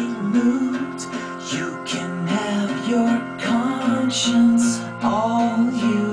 getting. You can have your conscience all you